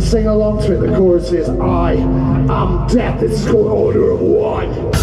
sing along to it. The chorus is I am death. This is called Order of One.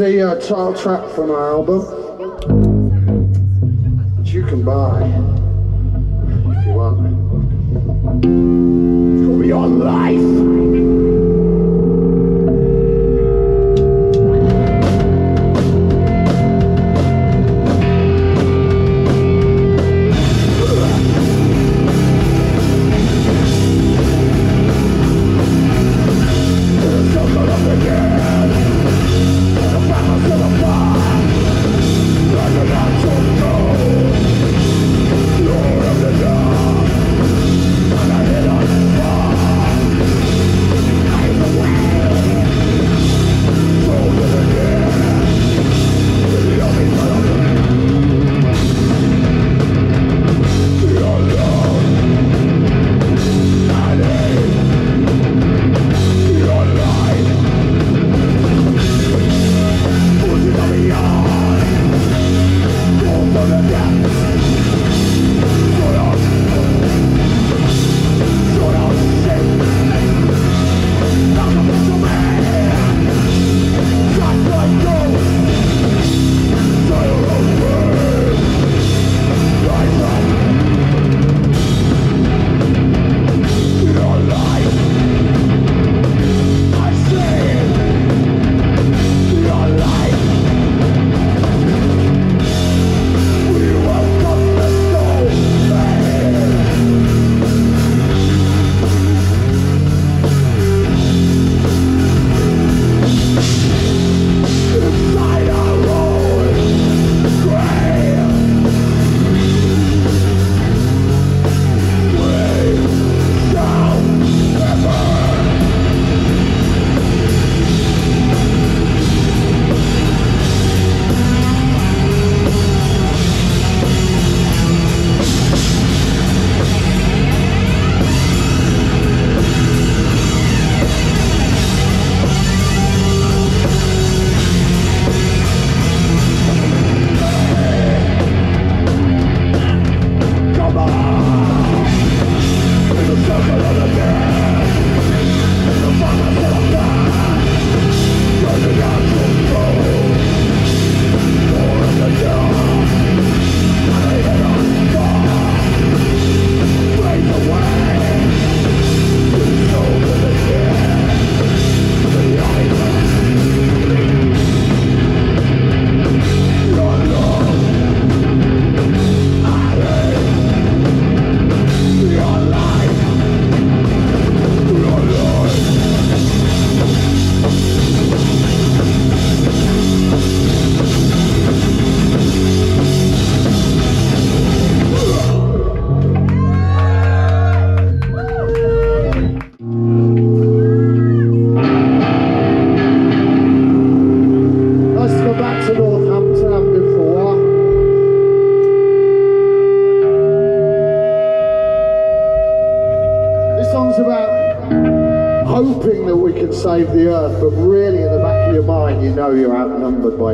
The uh, title track from our album, which you can buy if you want. It's called Beyond Life.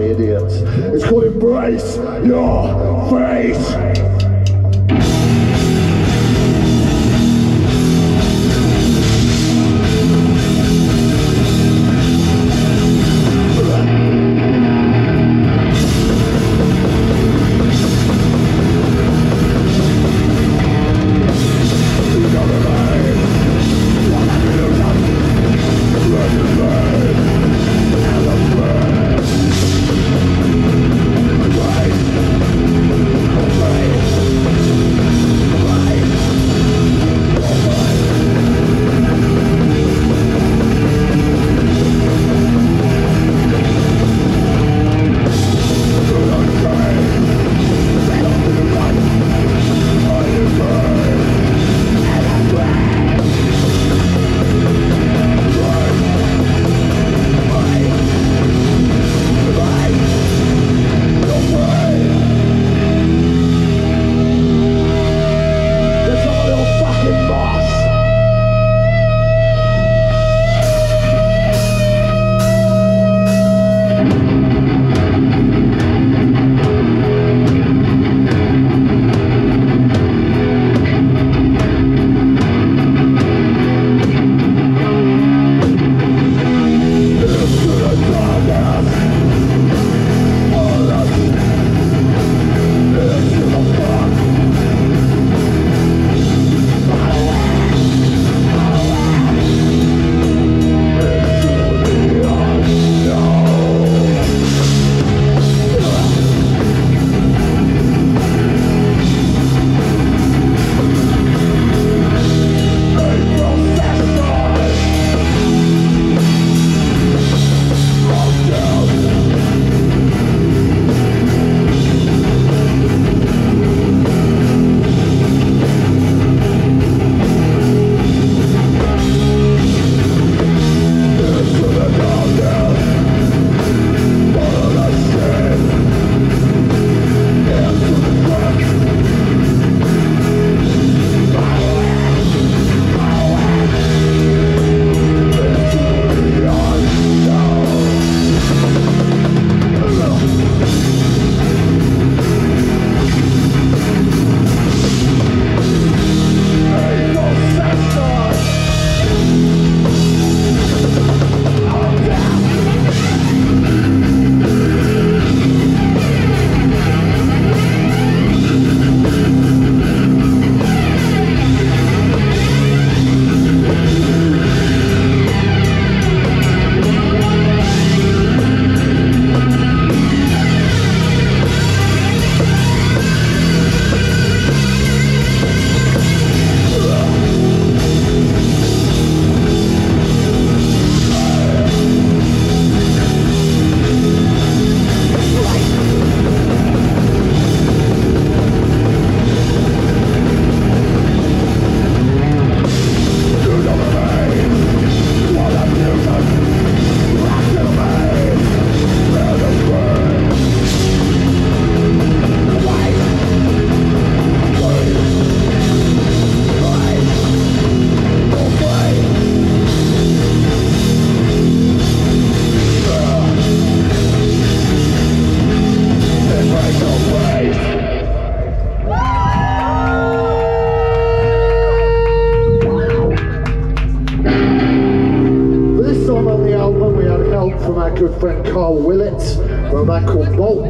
Idiots. It's called Embrace Your Fate.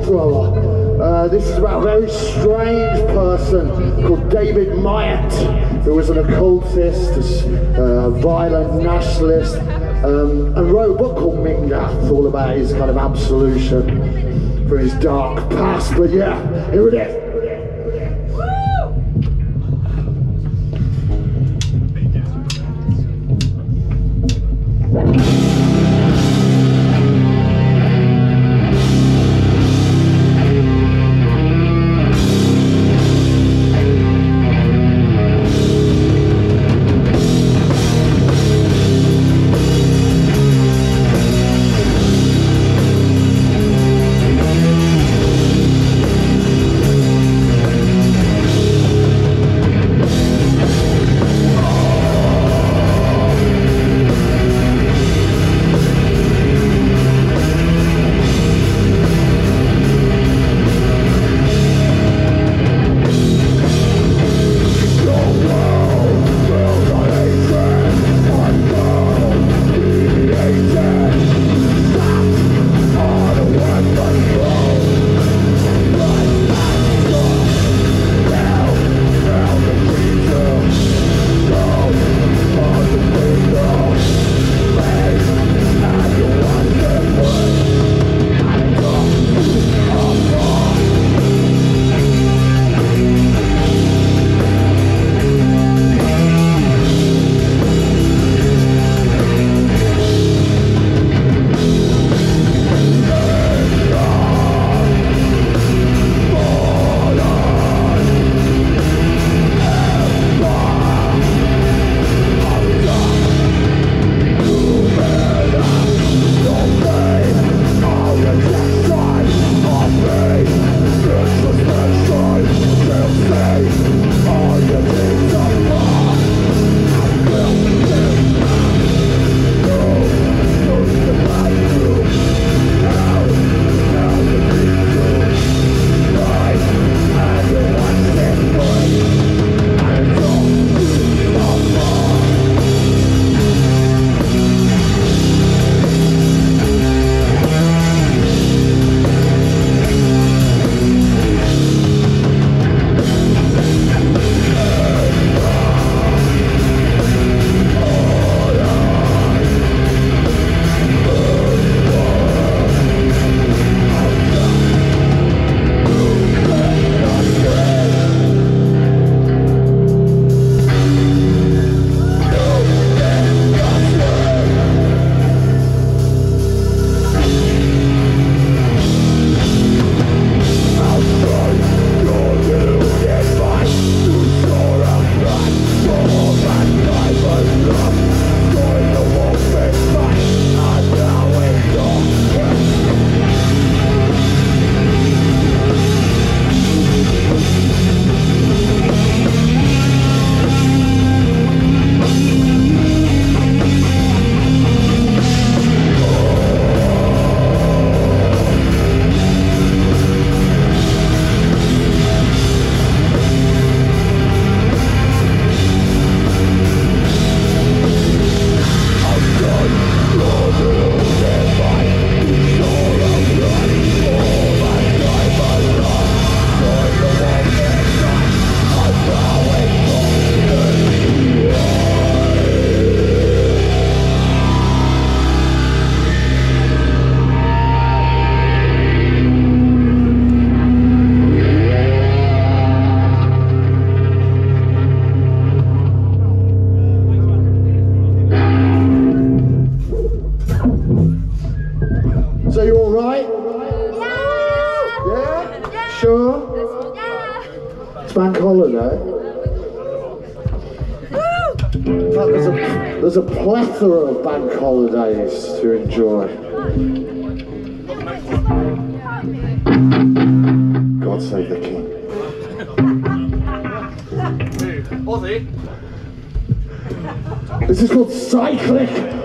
Uh, this is about a very strange person called David Myatt, who was an occultist, a uh, violent nationalist, um, and wrote a book called Myngath, all about his kind of absolution for his dark past. But yeah, here it is. Holidays to enjoy. God save the king. Aussie. This is called cyclic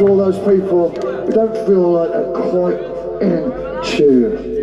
all those people who don't feel like they're quite in tune.